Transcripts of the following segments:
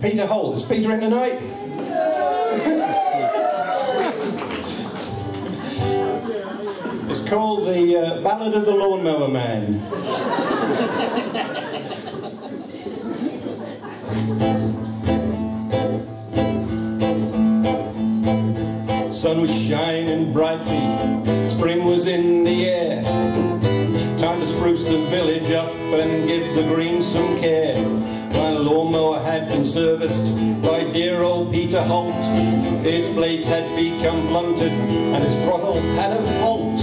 Peter Hoult. Is Peter in tonight? it's called the uh, Ballad of the Lawnmower Man. Sun was shining brightly, spring was in the air. Time to spruce the village up and give the green some care. Lawnmower had been serviced by dear old Peter Hoult. Its blades had become blunted and its throttle had a fault.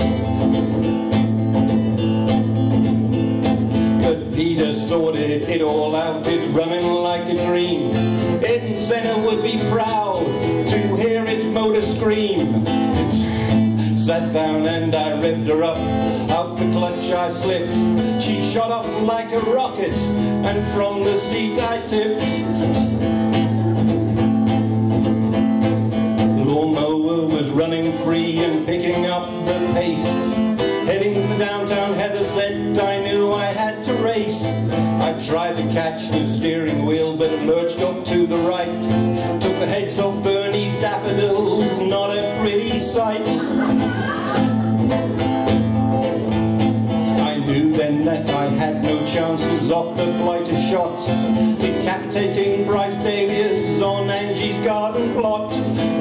But Peter sorted it all out, it's running like a dream. Ed Senna would be proud to hear its motor scream. Sat down and I ripped her up. Out the clutch I slipped. She shot off like a rocket, and from the seat I tipped. Lawnmower was running free and picking up the pace. Heading for downtown Hethersett, I knew I had to race. I tried to catch the steering wheel, but it lurched off to the right. Took the heads off Bernie's daffodils, not sight. I knew then that I had no chances off the blighter shot. Decapitating Bryce Davies on Angie's garden plot.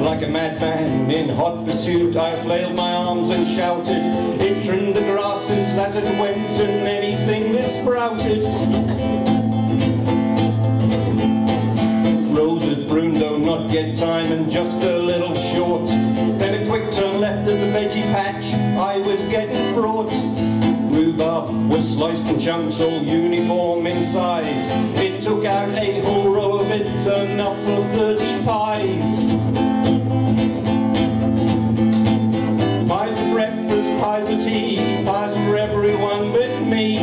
Like a madman in hot pursuit, I flailed my arms and shouted. It trimmed the grasses as it went and anything that sprouted. Roses pruned though not yet time and just a little short. Left of the veggie patch, I was getting fraught. Rhubarb was sliced in chunks, all uniform in size. It took out a whole row of it, enough for 30 pies. Pies for breakfast, pies for tea, pies for everyone but me.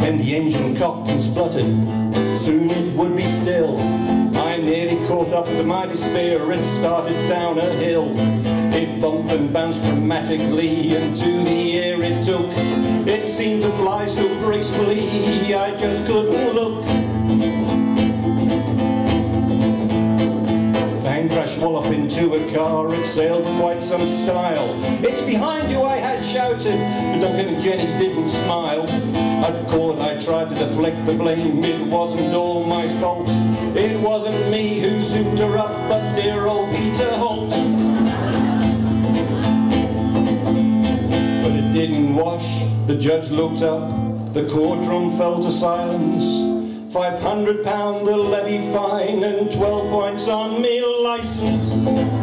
Then the engine coughed and spluttered, soon it would be still. Up to my despair and started down a hill. It bumped and bounced dramatically, and to the air it took. It seemed to fly so gracefully, I just couldn't look. Bang crash wallop into a car, it sailed quite some style. It's behind you, I had shouted, but Duncan and Jenny didn't smile. At court I tried to deflect the blame, it wasn't all my fault. It wasn't me who souped her up, but dear old Peter Hoult. But it didn't wash, the judge looked up, the courtroom fell to silence. Five hundred pound the levy fine and twelve points on me license.